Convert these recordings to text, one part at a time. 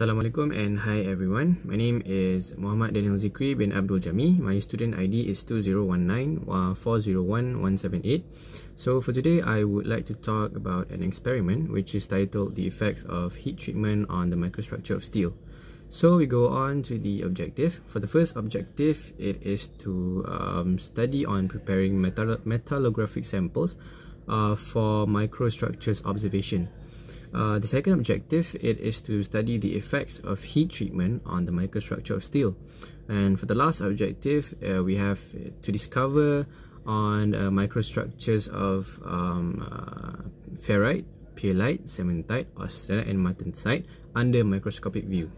Assalamualaikum and hi everyone. My name is Muhammad Danial Zikri bin Abdul Jami. My student ID is 2019 401178. So for today, I would like to talk about an experiment which is titled The Effects of Heat Treatment on the Microstructure of Steel. So we go on to the objective. For the first objective, it is to um, study on preparing metal metallographic samples uh, for microstructures observation. Uh, the second objective it is to study the effects of heat treatment on the microstructure of steel. And for the last objective, uh, we have to discover on uh, microstructures of um, uh, ferrite, pearlite, cementite, austenite, and martensite under microscopic view.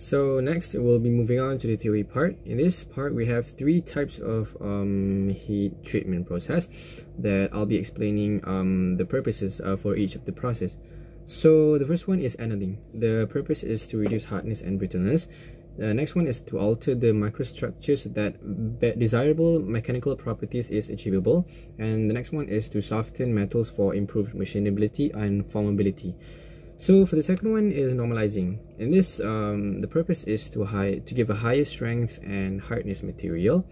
So next we'll be moving on to the theory part. In this part we have three types of um, heat treatment process that I'll be explaining um, the purposes uh, for each of the process. So the first one is annealing. The purpose is to reduce hardness and brittleness. The next one is to alter the microstructure so that desirable mechanical properties is achievable. And the next one is to soften metals for improved machinability and formability. So for the second one is normalizing. In this, um, the purpose is to high to give a higher strength and hardness material.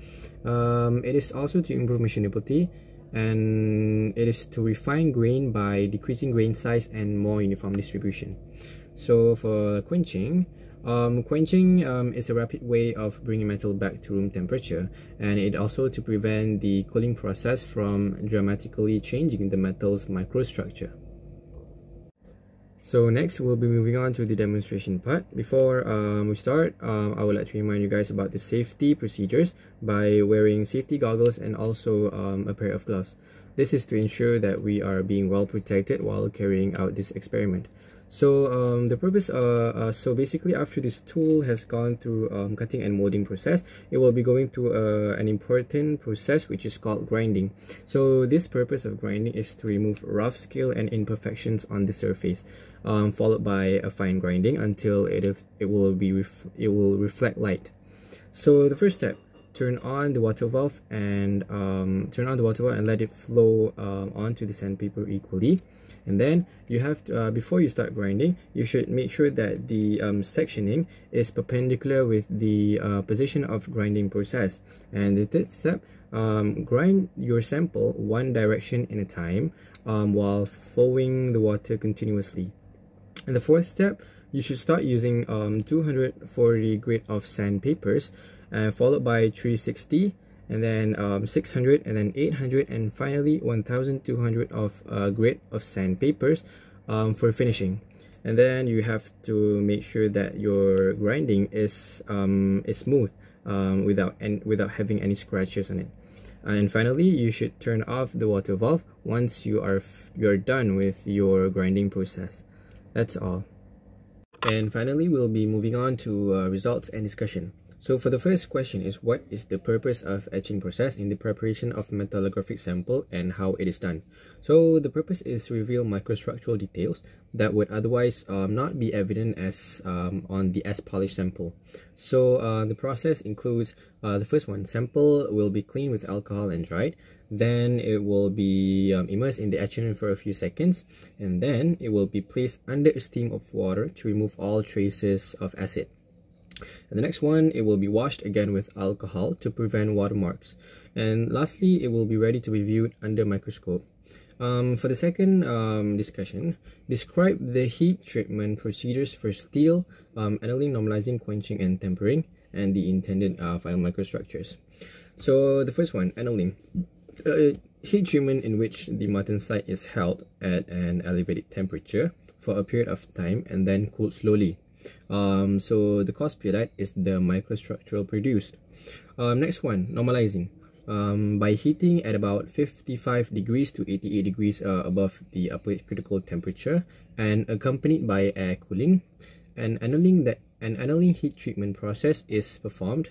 Um, it is also to improve machinability and it is to refine grain by decreasing grain size and more uniform distribution. So for quenching, um, quenching um, is a rapid way of bringing metal back to room temperature and it also to prevent the cooling process from dramatically changing the metal's microstructure. So next, we'll be moving on to the demonstration part. Before um, we start, um, I would like to remind you guys about the safety procedures by wearing safety goggles and also um, a pair of gloves. This is to ensure that we are being well protected while carrying out this experiment. So um, the purpose, uh, uh, so basically after this tool has gone through um, cutting and molding process, it will be going through uh, an important process which is called grinding. So this purpose of grinding is to remove rough scale and imperfections on the surface, um, followed by a fine grinding until it, it will be it will reflect light. So the first step, turn on the water valve and um, turn on the water valve and let it flow um, onto the sandpaper equally. And then you have to uh, before you start grinding you should make sure that the um, sectioning is perpendicular with the uh, position of grinding process. And the third step um, grind your sample one direction in a time um, while flowing the water continuously. And the fourth step you should start using um, 240 grit of sandpapers uh, followed by 360 and then um, 600 and then 800 and finally 1200 of uh, grit of sandpapers um, for finishing. And then you have to make sure that your grinding is um, is smooth um, without and without having any scratches on it. And finally you should turn off the water valve once you are you're done with your grinding process. That's all. And finally we'll be moving on to uh, results and discussion so for the first question is what is the purpose of etching process in the preparation of metallographic sample and how it is done? So the purpose is to reveal microstructural details that would otherwise um, not be evident as um, on the S polished sample. So uh, the process includes uh, the first one, sample will be cleaned with alcohol and dried. Then it will be um, immersed in the etchant for a few seconds and then it will be placed under a steam of water to remove all traces of acid. And the next one, it will be washed again with alcohol to prevent watermarks. And lastly, it will be ready to be viewed under microscope. Um, for the second um, discussion, describe the heat treatment procedures for steel, um, annealing, normalizing, quenching, and tempering, and the intended uh, final microstructures. So the first one, annealing. Uh, heat treatment in which the martensite is held at an elevated temperature for a period of time and then cooled slowly um, so the cost pearlite is the microstructural produced. Um, next one, normalizing. Um, by heating at about 55 degrees to 88 degrees uh, above the upper critical temperature and accompanied by air cooling, an annealing that an annealing heat treatment process is performed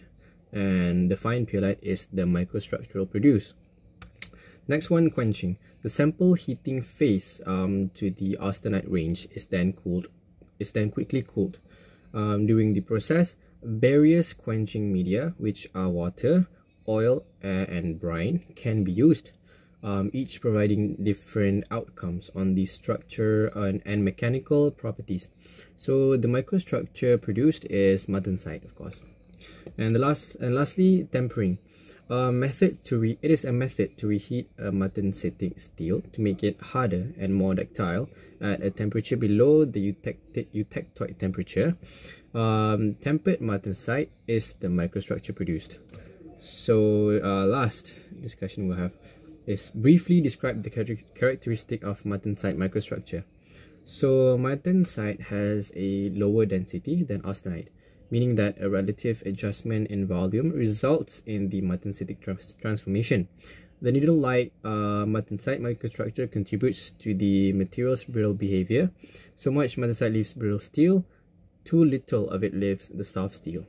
and the fine pearlite is the microstructural produced. Next one, quenching. The sample heating phase um, to the austenite range is then cooled is then quickly cooled. Um, during the process, various quenching media, which are water, oil, air, and brine, can be used. um, each providing different outcomes on the structure and, and mechanical properties. So the microstructure produced is martensite, of course. And the last and lastly, tempering. A method to re it is a method to reheat a martensitic steel to make it harder and more ductile at a temperature below the eutectoid temperature. Um, tempered martensite is the microstructure produced. So uh, last discussion we'll have is briefly describe the characteristic of martensite microstructure. So martensite has a lower density than austenite, meaning that a relative adjustment in volume results in the martensitic trans transformation. The needle-like uh, martensite microstructure contributes to the material's brittle behavior. So much martensite leaves brittle steel, too little of it leaves the soft steel.